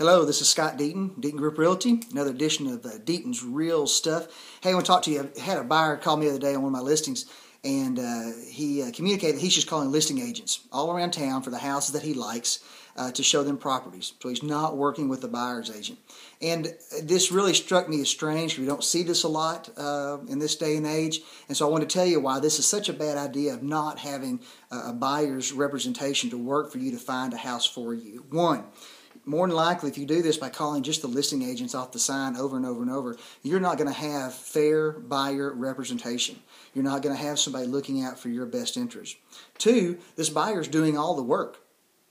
Hello, this is Scott Deaton, Deaton Group Realty, another edition of uh, Deaton's Real Stuff. Hey, I want to talk to you. I had a buyer call me the other day on one of my listings, and uh, he uh, communicated he's just calling listing agents all around town for the houses that he likes uh, to show them properties. So he's not working with the buyer's agent. And this really struck me as strange. We don't see this a lot uh, in this day and age. And so I want to tell you why this is such a bad idea of not having a buyer's representation to work for you to find a house for you. One, more than likely, if you do this by calling just the listing agents off the sign over and over and over, you're not going to have fair buyer representation. You're not going to have somebody looking out for your best interest. Two, this buyer's doing all the work.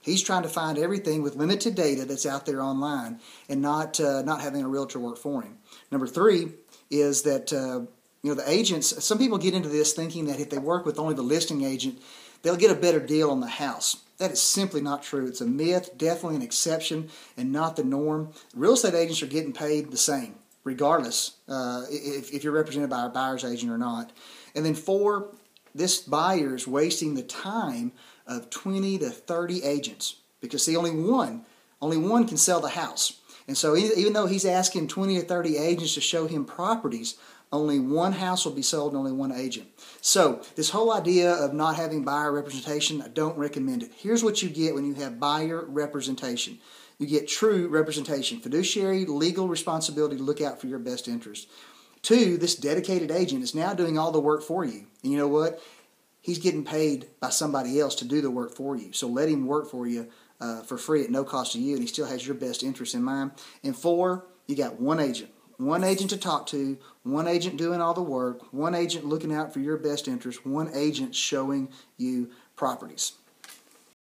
He's trying to find everything with limited data that's out there online and not uh, not having a realtor work for him. Number three is that uh, you know the agents. Some people get into this thinking that if they work with only the listing agent, they'll get a better deal on the house. That is simply not true. It's a myth, definitely an exception, and not the norm. Real estate agents are getting paid the same, regardless uh, if, if you're represented by a buyer's agent or not. And then four, this buyer is wasting the time of 20 to 30 agents because see, only one, only one can sell the house. And so even though he's asking 20 or 30 agents to show him properties, only one house will be sold and only one agent. So, this whole idea of not having buyer representation, I don't recommend it. Here's what you get when you have buyer representation you get true representation, fiduciary legal responsibility to look out for your best interest. Two, this dedicated agent is now doing all the work for you. And you know what? He's getting paid by somebody else to do the work for you. So let him work for you uh, for free at no cost to you, and he still has your best interest in mind. And four, you got one agent one agent to talk to, one agent doing all the work, one agent looking out for your best interest, one agent showing you properties.